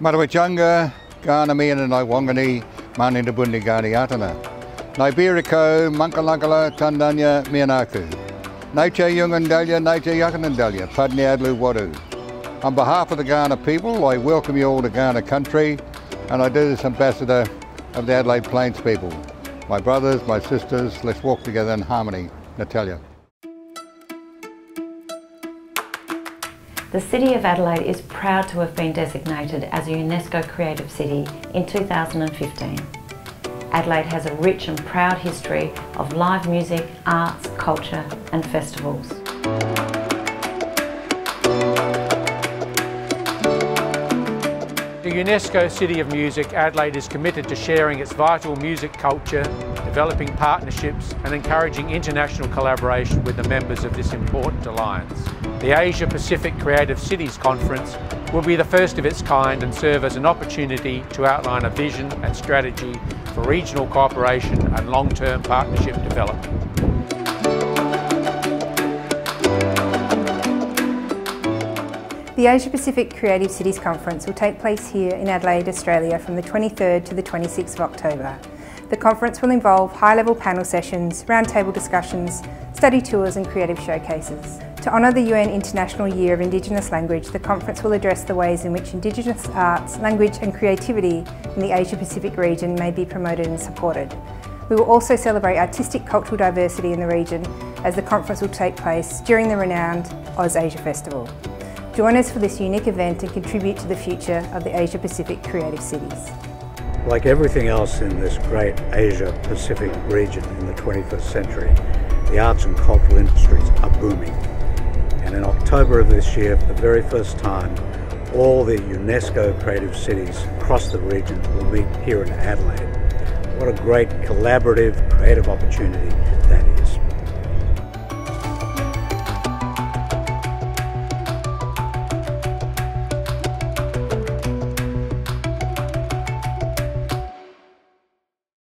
Marawachanga, Gana Miana Nai Wangani, Mani Nabundi Gani Atana. Nai Biriko, Mankalankala, Tandanya, Mianaku. Nature Yungandalia, Nature Yakanandalia, Padni Adlu Wadu. On behalf of the Kaurna people, I welcome you all to Kaurna country and I do this ambassador of the Adelaide Plains people. My brothers, my sisters, let's walk together in harmony. Natalia. The City of Adelaide is proud to have been designated as a UNESCO Creative City in 2015. Adelaide has a rich and proud history of live music, arts, culture and festivals. The UNESCO City of Music, Adelaide is committed to sharing its vital music culture, developing partnerships and encouraging international collaboration with the members of this important alliance. The Asia Pacific Creative Cities Conference will be the first of its kind and serve as an opportunity to outline a vision and strategy for regional cooperation and long-term partnership development. The Asia Pacific Creative Cities Conference will take place here in Adelaide, Australia from the 23rd to the 26th of October. The conference will involve high-level panel sessions, roundtable discussions, study tours and creative showcases. To honour the UN International Year of Indigenous Language, the conference will address the ways in which Indigenous arts, language and creativity in the Asia Pacific region may be promoted and supported. We will also celebrate artistic cultural diversity in the region as the conference will take place during the renowned OzAsia Festival. Join us for this unique event and contribute to the future of the Asia Pacific Creative Cities. Like everything else in this great Asia Pacific region in the 21st century, the arts and cultural industries are booming. And in October of this year, for the very first time, all the UNESCO creative cities across the region will meet here in Adelaide. What a great collaborative, creative opportunity